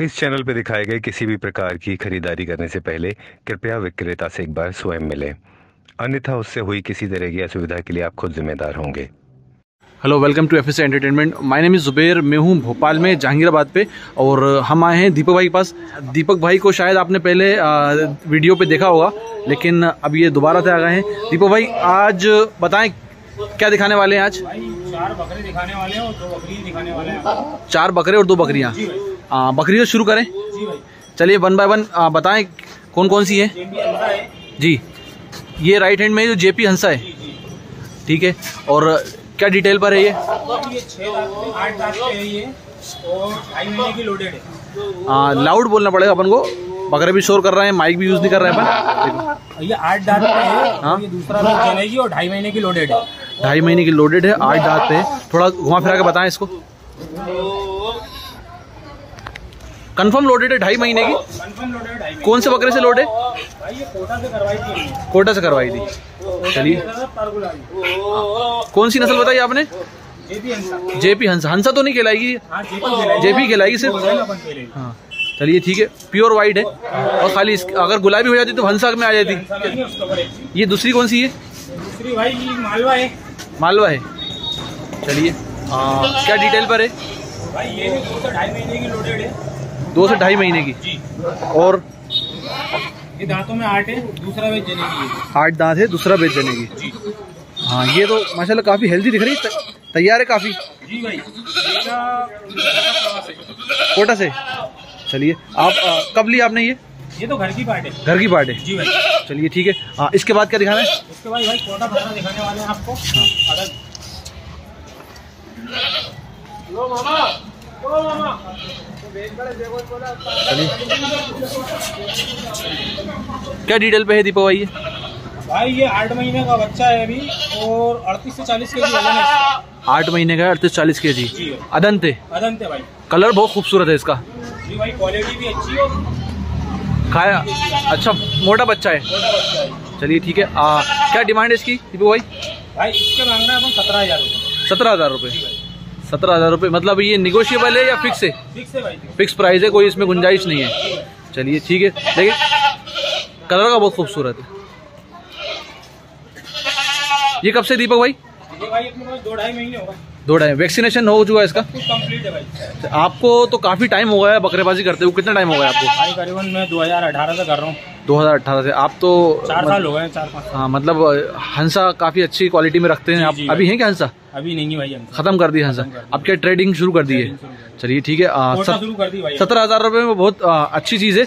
इस चैनल पर दिखाए गए किसी भी प्रकार की खरीदारी करने से पहले कृपया विक्रेता से एक बार स्वयं मिलें। अन्यथा उससे हुई किसी तरह की असुविधा के लिए आप खुद जिम्मेदार होंगे। Hello welcome to F S entertainment my name is Zuber मैं हूँ भोपाल में जहांगीराबाद पे और हम आए हैं दीपक भाई के पास। दीपक भाई को शायद आपने पहले आ, वीडियो पे देखा होगा लेकिन अब ये दोबारा से आ गए हैं। दीपक भाई आज बताएँ क्या दिखाने वाले हैं आज? चार बकरे दिखाने वाले हैं और दो बकरी दिखाने वाले हैं। चार बकरे और दो बकरियाँ। बकरी से शुरू करें। चलिए वन बाय वन बताएँ कौन कौन सी है? जी। ये राइट हैंड में जो जेपी हंसा है। ठीक है। और क्या डिटेल पर है ये? ये छः दांत पे आठ दांत पे ये और ढाई महीने की लोडेड लाउड बोलना पड़ेगा अपन को। बकरे भी शोर कर रहे हैं माइक भी यूज़ नहीं कर रहे हैं अपन। ये आठ दांत पे है हाँ। ये दूसरा चलेगी और ढाई महीने की लोडेड है। ढाई महीने की लोडेड है आठ दांत पे। थोड़ा घुमा फिरा के बताएँ इसको। कंफर्म लोडेड है ढाई महीने की? कौन से बकरे से लोड है? कोटा से करवाई थी। चलिए। कौन सी नस्ल बताई आपने? जेपी हंसा। हंसा तो नहीं खिलाएगी? जेबी खिलाएगी सिर्फ़? हाँ। चलिए ठीक है। प्योर वाइट है। और खाली अगर गुलाबी हो जाती तो हंसा में आ जाती। ये दूसरी कौन सी है? दूसरी भाई मालवा है। मालवा है चलिए। हाँ, क्या डिटेल पर है भाई ये भी दो महीने की लोडेड है? दो से ढाई महीने की। जी। और ये दांतों में आठ है दूसरा वेज जलेगी ये आठ दांत है दूसरा बेच देने की। हाँ ये तो माशाल्लाह काफ़ी हेल्दी दिख रही है तैयार है काफ़ी। जी भाई है। कोटा से। चलिए आप आ, कब लिया आपने ये? ये तो घर की पार्ट है। घर की पार्ट है। जी भाई। चलिए ठीक है। हाँ इसके बाद क्या दिखाना है? इसके बाद भाई कोटा बकरा दिखाने वाले हैं आपको। अगर लो मामा लो मामा। क्या डिटेल पे है दीपक भाई ये? भाई ये आठ महीने का बच्चा है अभी और अड़तीस से चालीस के जी वज़न है। आठ महीने का अड़तीस चालीस के जी। जी। अदंत अदंत भाई। कलर बहुत खूबसूरत है इसका। जी भाई क्वालिटी भी अच्छी है। खाया। अच्छा मोटा बच्चा है। है। चलिए ठीक है। आ, क्या डिमांड है इसकी दीपक भाई? भाई इसके मांग रहे हैं अपन सत्रह हज़ार सत्रह हज़ार रुपये सत्रह हज़ार रुपये मतलब ये निगोशिएबल है या फिक्स है? फिक्स है भाई। फिक्स प्राइस है कोई इसमें गुंजाइश नहीं है। चलिए ठीक है। देखिए कलर का बहुत खूबसूरत है। ये कब से दीपक भाई? दो ढाई महीने होगा दो ढाई वैक्सीनेशन हो चुका है इसका? कंप्लीट है भाई। आपको तो काफ़ी टाइम हो गया है बकरेबाजी करते हुए। कितना टाइम हो गया आपको? भाई करीबन मैं 2018 से कर रहा हूँ। 2018 से। आप तो चार साल हो गए हैं, चार पाँच हाँ मतलब हंसा काफ़ी अच्छी क्वालिटी में रखते हैं आप। अभी हैं क्या हंसा? अभी नहीं है भाई खत्म कर दिया हंसा अब क्या ट्रेडिंग शुरू कर दी है? चलिए ठीक है। सत्रह हज़ार रुपये में बहुत अच्छी चीज़ है।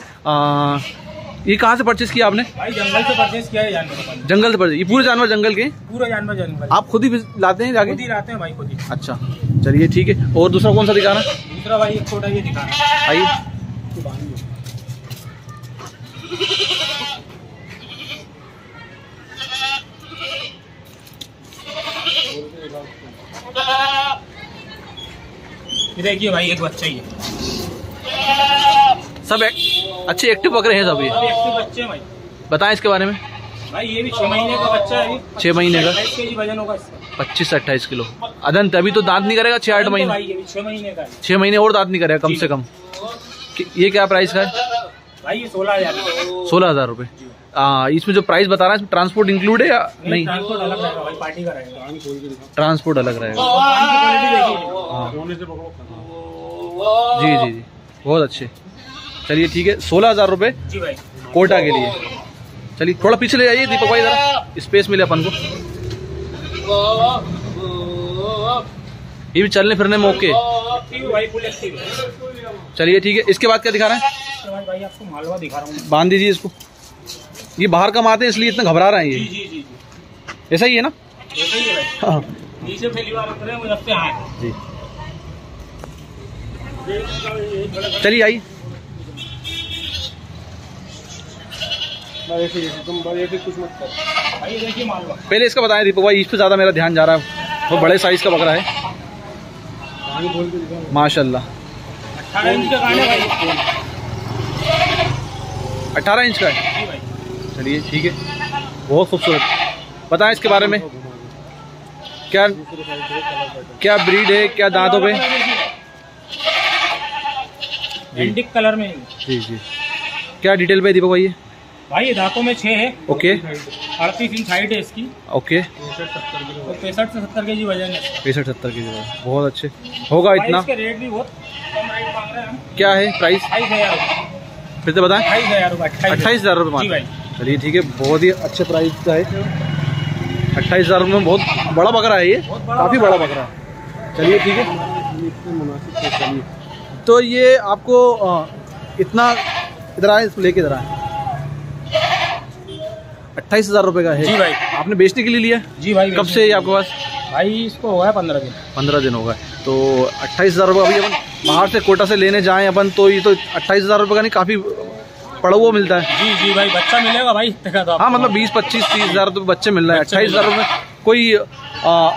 ये कहाँ से परचेज किया आपने? भाई जंगल से परचेज किया है। जंगल से परचेज ये पूरे जानवर जंगल के? पूरा जानवर जंगल आप खुद ही लाते हैं जाके? खुद ही रहते हैं भाई खुद ही। अच्छा। चलिए ठीक है। और दूसरा कौन सा दिखाना? दूसरा भाई एक छोटा ये दिखाना। आइए। ये देखिए भाई एक बच्चा ही है। सब एक, अच्छे एक्टिव पकड़े हैं सब ये। अब बच्चे भाई। बताएँ इसके बारे में। भाई ये भी छह महीने का बच्चा है छह महीने का। वज़न होगा पच्चीस से अट्ठाईस किलो। अदंत अभी तो दांत नहीं करेगा छह आठ महीने। भाई छह महीने का छह महीने और दांत नहीं करेगा कम से कम। ये क्या प्राइस का है? भाई ये सोलह हज़ार सोलह हज़ार रुपये इसमें जो प्राइस बता रहा है इसमें ट्रांसपोर्ट इंक्लूड है या नहीं ट्रांसपोर्ट अलग रहेगा पार्टी का रहेगा ट्रांसपोर्ट अलग रहेगा पानी की क्वालिटी देखिए हाँ जी जी जी बहुत अच्छे चलिए ठीक है सोलह हज़ार रुपये कोटा के लिए चलिए थोड़ा पीछे ले जाइए दीपक भाई जरा स्पेस मिले अपन को ये भी चलने फिरने में ओके है है चलिए ठीक है इसके बाद क्या दिखा रहे हैं इसके भाई आपको मालवा दिखा रहा हूँ बाँध दीजिए इसको। ये बाहर कम आते हैं इसलिए इतना घबरा रहे हैं ये। जी जी जी ऐसा ही है ना? ऐसा ही है भाई। हाँ। नीचे पहली बार उतरे वो जब से जी। चलिए आइए। भाई देखिए मालवा। पहले इसका बताया दीपक भाई इस पे ज़्यादा मेरा ध्यान जा रहा है। वो बड़े साइज़ का बकरा है। माशाल्लाह। अठारह इंच का भाई। अठारह इंच का है। चलिए ठीक है। बहुत खूबसूरत। बताएँ इसके बारे में। क्या क्या ब्रीड है? क्या दांतों पे? एंटिक कलर में। जी जी। क्या डिटेल पे दीपक भाई ये? भाई ये दांतों में छः है। ओके। अड़तीस इंच हाइट है इसकी। ओके। पैंसठ से सत्तर के जी वज़न है। पैंसठ सत्तर की जगह बहुत अच्छे। होगा इतना। इसके रेट भी बहुत क्या है? प्राइस फिर से बताएँ? अट्ठाईस हज़ार रुपये चलिए ठीक है बहुत ही अच्छे प्राइस का है। अट्ठाईस हज़ार रुपये में बहुत बड़ा बकरा है ये। काफ़ी बड़ा बकरा। है चलिए ठीक है। तो ये आपको इतना इधर आए इसको लेके इधर आए। अट्ठाईस हज़ार रुपये का है। जी भाई। आपने बेचने के लिए लिया? जी भाई कब से आपके पास? भाई इसको हुआ है पंद्रह दिन। पंद्रह दिन हो गए। तो अट्ठाईस हज़ार रुपये अभी अपन बाहर से कोटा से लेने जाएँ अपन तो ये तो अट्ठाईस हज़ार रुपये का नहीं काफ़ी पड़ा हुआ मिलता है। जी जी भाई बच्चा मिलेगा भाई तो हाँ मतलब बीस पच्चीस तीस हज़ार रुपये बच्चे मिल रहे हैं अट्ठाईस हज़ार रहे रुपये कोई आ,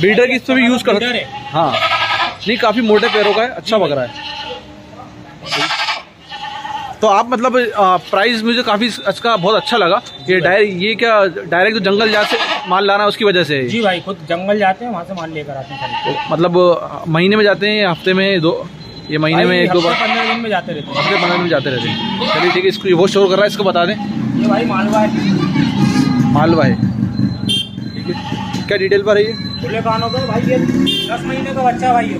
ब्रीडर की इसमें भी यूज़ कर हाँ। नहीं काफ़ी मोटे पैरों का है अच्छा बकरा है। तो आप मतलब प्राइस मुझे काफ़ी अच्छा बहुत अच्छा लगा। ये डायरेक्ट ये क्या डायरेक्ट जो जंगल जा से माल लाना है उसकी वजह से? है जी भाई खुद जंगल जाते हैं वहाँ से माल लेकर आते हैं के। मतलब महीने में जाते हैं हफ़्ते में दो? ये महीने में एक दो बार? पंद्रह दिन में जाते रहते हैं। हफ़्ते पंद्रह दिन में जाते रहते हैं। चलिए ठीक है इसको वो शोर कर रहा है इसको बता दें। ये भाई मालवा है। मालवा है। ठीक है। क्या डिटेल पर है ये? खुले कानों पे भाई ये दस महीने का बच्चा है भाई ये।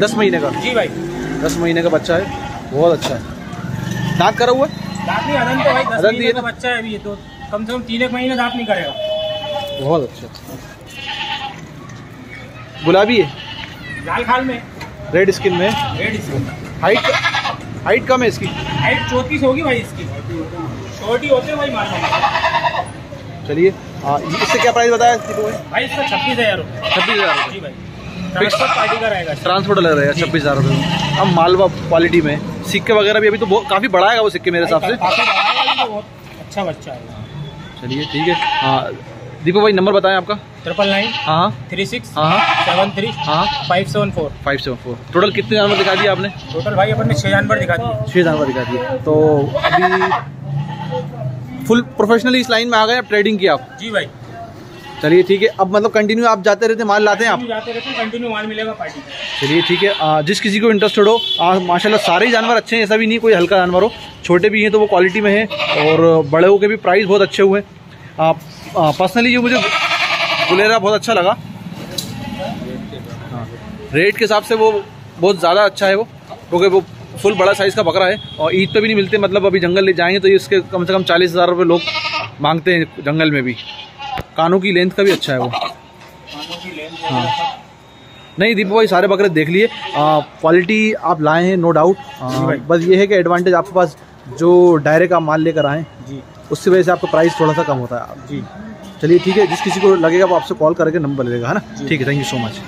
दस महीने का? जी भाई। दस महीने का बच्चा है। बहुत अच्छा है। दांत करा हुआ दांत नहीं अदन तो भाई दस महीने का बच्चा है अभी ये तो। कम से कम तीन एक महीने दांत नहीं करेगा। बहुत अच्छा। गुलाबी है? लाल खाल में। रेड स्किन में? रेड इसकी हाइट हाइट कम है इसकी? हाइट चौतीस होगी भाई इसकी। छोटी होते हैं भाई मालवा चलिए इससे क्या प्राइस बताया दीपू भाई? भाई इसका छब्बीस हज़ार रुपये छब्बीस हज़ार जी भाई। ट्रांसपोर्ट पार्टी का रहेगा। ट्रांसपोर्ट लग रहेगा छब्बीस हज़ार रुपये अब मालवा क्वालिटी में। सिक्के वगैरह भी अभी तो काफ़ी बड़ा है वो सिक्के मेरे हिसाब से। है तो अच्छा बच्चा है चलिए ठीक है। हाँ दीपू भाई नंबर बताएँ आपका। ट्रिपल नाइन हाँ हाँ। थ्री सिक्स हाँ हाँ। सेवन थ्री हाँ five seven four. Five seven four. Total कितने जानवर दिखा दिए आपने? टोटल भाई अपन ने छः जानवर दिखा दिए। छः जानवर दिखा दिए। तो अभी फुल प्रोफेशनली इस लाइन में आ गए अब ट्रेडिंग की आप। जी भाई। चलिए ठीक है अब मतलब कंटिन्यू आप जाते रहते माल लाते हैं आप? जाते रहते हैं कंटिन्यू माल मिलेगा पार्टी चलिए ठीक है जिस किसी को इंटरेस्टेड हो माशाल्लाह सारे ही जानवर अच्छे हैं ऐसा भी नहीं कोई हल्का जानवर हो छोटे भी हैं तो वो क्वालिटी में है और बड़े हो के भी प्राइस बहुत अच्छे हुए हैं। पर्सनली ये मुझे गुलेरा बहुत अच्छा लगा। हाँ, रेट के हिसाब से वो बहुत ज़्यादा अच्छा है वो क्योंकि वो फुल बड़ा साइज़ का बकरा है और ईद पे भी नहीं मिलते मतलब अभी जंगल ले जाएँगे तो ये इसके कम से कम चालीस हज़ार रुपये लोग मांगते हैं जंगल में भी। कानों की लेंथ का भी अच्छा है वो। हाँ। नहीं दीपू भाई सारे बकरे देख लिए। क्वालिटी आप लाए हैं नो डाउट बस ये है कि एडवांटेज आपके पास जो डायरेक्ट आप माल लेकर आए जी। उसकी वजह से आपका प्राइस थोड़ा सा कम होता है। जी। चलिए ठीक है जिस किसी को लगेगा वो आपसे कॉल करके नंबर ले लेगा है ना? ठीक है थैंक यू सो मच